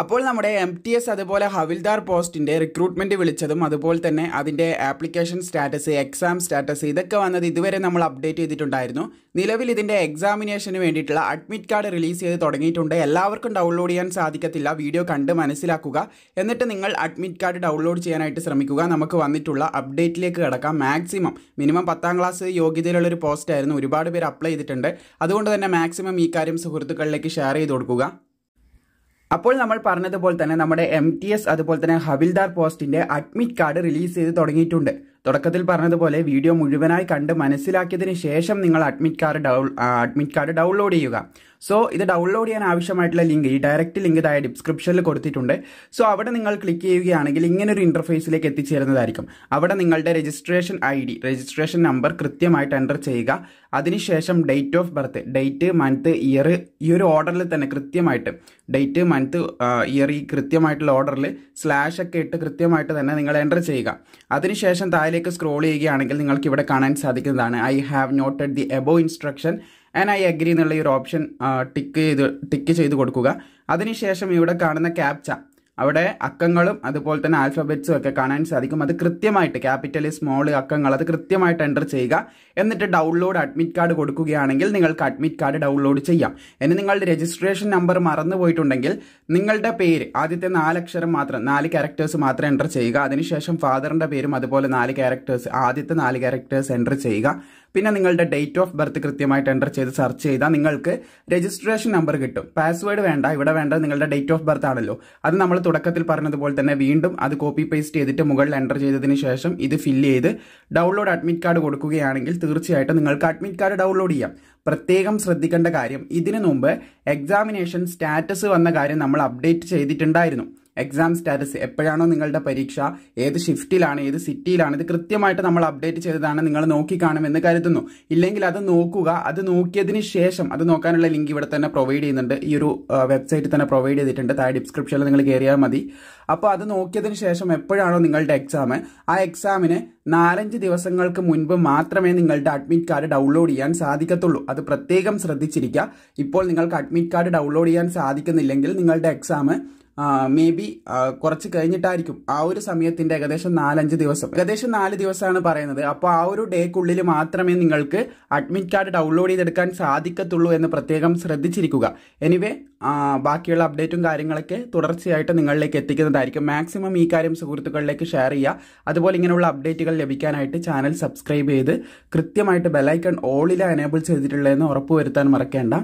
അപ്പോൾ നമ്മുടെ M T S അതുപോലെ ഹവിൽദാർ പോസ്റ്റിന്റെ റിക്രൂട്ട്മെന്റ് വിളിച്ചതും അതുപോലെ തന്നെ അതിന്റെ ആപ്ലിക്കേഷൻ സ്റ്റാറ്റസ് എക്സാം സ്റ്റാറ്റസ് ഇതൊക്കെ വന്നത് ഇതുവരെ നമ്മൾ അപ്ഡേറ്റ് ചെയ്തിട്ടുണ്ടായിരുന്നു. നിലവിൽ ഇതിന്റെ എക്സാമിനേഷന് വേണ്ടിയിട്ടുള്ള അഡ്മിറ്റ് കാർഡ് റിലീസ് ചെയ്ത് തുടങ്ങിയിട്ടുണ്ട്. എല്ലാവർക്കും ഡൗൺലോഡ് ചെയ്യാൻ സാധിക്കത്തില്ല. വീഡിയോ കണ്ട് മനസ്സിലാക്കുക. എന്നിട്ട് നിങ്ങൾ അഡ്മിറ്റ് കാർഡ് ഡൗൺലോഡ് ചെയ്യാനായിട്ട് ശ്രമിക്കുക. നമുക്ക് വന്നിട്ടുള്ള അപ്ഡേറ്റിലേക്ക് കിടക്കാം. മാക്സിമം മിനിമം പത്താം ക്ലാസ് യോഗ്യതയിലുള്ള ഒരു പോസ്റ്റ് ആയിരുന്നു. ഒരുപാട് പേര് അപ്ലൈ ചെയ്തിട്ടുണ്ട്. അതുകൊണ്ട് തന്നെ മാക്സിമം ഈ കാര്യം സുഹൃത്തുക്കളിലേക്ക് ഷെയർ ചെയ്ത് കൊടുക്കുക. അപ്പോൾ നമ്മൾ പറഞ്ഞതുപോലെ തന്നെ നമ്മുടെ എം അതുപോലെ തന്നെ ഹവിൽദാർ പോസ്റ്റിന്റെ അഡ്മിറ്റ് കാർഡ് റിലീസ് ചെയ്ത് തുടങ്ങിയിട്ടുണ്ട്. തുടക്കത്തിൽ പറഞ്ഞതുപോലെ വീഡിയോ മുഴുവനായി കണ്ട് മനസ്സിലാക്കിയതിന് ശേഷം നിങ്ങൾ അഡ്മിറ്റ് കാർഡ് ഡൗ അഡ്മിറ്റ് കാർഡ് ഡൗൺലോഡ് ചെയ്യുക. സോ ഇത് ഡൗൺലോഡ് ചെയ്യാൻ ആവശ്യമായിട്ടുള്ള ലിങ്ക് ഈ ഡയറക്റ്റ് ലിങ്ക് ഇതായ ഡിസ്ക്രിപ്ഷനിൽ കൊടുത്തിട്ടുണ്ട്. സോ അവിടെ നിങ്ങൾ ക്ലിക്ക് ചെയ്യുകയാണെങ്കിൽ ഇങ്ങനെ ഒരു ഇന്റർഫേസിലേക്ക് എത്തിച്ചേരുന്നതായിരിക്കും. അവിടെ നിങ്ങളുടെ registration I D registration number കൃത്യമായിട്ട് എന്റർ ചെയ്യുക. അതിനുശേഷം date of birth date month year ഈ ഒരു ഓർഡറിൽ തന്നെ കൃത്യമായിട്ട് ഡേറ്റ് മന്ത് ഇയർ ഈ കൃത്യമായിട്ടുള്ള ഓർഡറിൽ സ്ലാഷ് ഒക്കെ ഇട്ട് കൃത്യമായിട്ട് തന്നെ നിങ്ങൾ എന്റർ ചെയ്യുക. അതിനുശേഷം താഴേക്ക് സ്ക്രോൾ ചെയ്യുകയാണെങ്കിൽ നിങ്ങൾക്ക് ഇവിടെ കാണാൻ സാധിക്കുന്നതാണ്. I have noted the above instruction and I agree എന്നുള്ള ഈ ഒരു ഓപ്ഷൻ ടിക്ക് ചെയ്ത് ടിക്ക് ചെയ്ത് കൊടുക്കുക. അതിനുശേഷം ഇവിടെ കാണുന്ന ക്യാപ്ച അവിടെ അക്കങ്ങളും അതുപോലെ തന്നെ ആൽഫബറ്റ്സും ഒക്കെ കാണാൻ സാധിക്കും. അത് കൃത്യമായിട്ട് ക്യാപിറ്റൽ സ്മോൾ അക്കങ്ങൾ അത് കൃത്യമായിട്ട് എന്റർ ചെയ്യുക. എന്നിട്ട് ഡൗൺലോഡ് അഡ്മിറ്റ് കാർഡ് കൊടുക്കുകയാണെങ്കിൽ നിങ്ങൾക്ക് അഡ്മിറ്റ് കാർഡ് ഡൗൺലോഡ് ചെയ്യാം. ഇനി നിങ്ങളുടെ രജിസ്ട്രേഷൻ നമ്പർ മറന്നു പോയിട്ടുണ്ടെങ്കിൽ നിങ്ങളുടെ പേര് ആദ്യത്തെ നാലക്ഷരം മാത്രം നാല് ക്യാരക്ടേഴ്സ് മാത്രം എന്റർ ചെയ്യുക. അതിനുശേഷം ഫാദറിന്റെ പേരും അതുപോലെ നാല് ക്യാരക്ടേഴ്സ് ആദ്യത്തെ നാല് ക്യാരക്ടേഴ്സ് എന്റർ ചെയ്യുക. പിന്നെ നിങ്ങളുടെ ഡേറ്റ് ഓഫ് ബർത്ത് കൃത്യമായിട്ട് എന്റർ ചെയ്ത് സെർച്ച് ചെയ്താൽ നിങ്ങൾക്ക് രജിസ്ട്രേഷൻ നമ്പർ കിട്ടും. പാസ്വേഡ് വേണ്ട ഇവിടെ വേണ്ട നിങ്ങളുടെ ഡേറ്റ് ഓഫ് ബർത്ത് ആണല്ലോ. അത് നമ്മൾ തുടക്കത്തിൽ പറഞ്ഞതുപോലെ തന്നെ വീണ്ടും അത് കോപ്പി പേസ്റ്റ് ചെയ്തിട്ട് മുകളിൽ എന്റർ ചെയ്തതിന് ശേഷം ഇത് ഫില്ല് ചെയ്ത് ഡൗൺലോഡ് അഡ്മിറ്റ് കാർഡ് കൊടുക്കുകയാണെങ്കിൽ തീർച്ചയായിട്ടും നിങ്ങൾക്ക് അഡ്മിറ്റ് കാർഡ് ഡൗൺലോഡ് ചെയ്യാം. പ്രത്യേകം ശ്രദ്ധിക്കേണ്ട കാര്യം ഇതിനു മുമ്പ് എക്സാമിനേഷൻ സ്റ്റാറ്റസ് വന്ന കാര്യം നമ്മൾ അപ്ഡേറ്റ് ചെയ്തിട്ടുണ്ടായിരുന്നു. എക്സാം സ്റ്റാറ്റസ് എപ്പോഴാണോ നിങ്ങളുടെ പരീക്ഷ ഏത് ഷിഫ്റ്റിലാണ് ഏത് സിറ്റിയിലാണ് ഇത് കൃത്യമായിട്ട് നമ്മൾ അപ്ഡേറ്റ് ചെയ്തതാണ് നിങ്ങൾ നോക്കിക്കാണുമെന്ന് കരുതുന്നു. ഇല്ലെങ്കിൽ അത് നോക്കുക അത് നോക്കിയതിന് ശേഷം അത് നോക്കാനുള്ള ലിങ്ക് ഇവിടെ തന്നെ പ്രൊവൈഡ് ചെയ്യുന്നുണ്ട്. ഈ ഒരു വെബ്സൈറ്റിൽ തന്നെ പ്രൊവൈഡ് ചെയ്തിട്ടുണ്ട്. താഴെ ഡിസ്ക്രിപ്ഷനിൽ നിങ്ങൾ കയറിയാൽ മതി. അപ്പോൾ അത് നോക്കിയതിന് ശേഷം എപ്പോഴാണോ നിങ്ങളുടെ എക്സാം ആ എക്സാമിന് നാലഞ്ച് ദിവസങ്ങൾക്ക് മുൻപ് മാത്രമേ നിങ്ങളുടെ അഡ്മിറ്റ് കാർഡ് ഡൗൺലോഡ് ചെയ്യാൻ സാധിക്കത്തുള്ളൂ. അത് പ്രത്യേകം ശ്രദ്ധിച്ചിരിക്കുക. ഇപ്പോൾ നിങ്ങൾക്ക് അഡ്മിറ്റ് കാർഡ് ഡൗൺലോഡ് ചെയ്യാൻ സാധിക്കുന്നില്ലെങ്കിൽ നിങ്ങളുടെ എക്സാം മേ ബി കുറച്ച് കഴിഞ്ഞിട്ടായിരിക്കും. ആ ഒരു സമയത്തിന്റെ ഏകദേശം നാലഞ്ച് ദിവസം. ഏകദേശം നാല് ദിവസമാണ് പറയുന്നത്. അപ്പോൾ ആ ഒരു ഡേക്കുള്ളിൽ മാത്രമേ നിങ്ങൾക്ക് അഡ്മിറ്റ് കാർഡ് ഡൗൺലോഡ് ചെയ്തെടുക്കാൻ സാധിക്കത്തുള്ളൂ എന്ന് പ്രത്യേകം ശ്രദ്ധിച്ചിരിക്കുക. എനിവേ ബാക്കിയുള്ള അപ്ഡേറ്റും കാര്യങ്ങളൊക്കെ തുടർച്ചയായിട്ട് നിങ്ങളിലേക്ക് എത്തിക്കുന്നതായിരിക്കും. മാക്സിമം ഈ കാര്യം സുഹൃത്തുക്കളിലേക്ക് ഷെയർ ചെയ്യുക. അതുപോലെ ഇങ്ങനെയുള്ള അപ്ഡേറ്റുകൾ ലഭിക്കാനായിട്ട് ചാനൽ സബ്സ്ക്രൈബ് ചെയ്ത് കൃത്യമായിട്ട് ബെലൈക്കൺ ഓളിൽ എനേബിൾ ചെയ്തിട്ടുള്ളതെന്ന് ഉറപ്പുവരുത്താൻ മറക്കേണ്ട.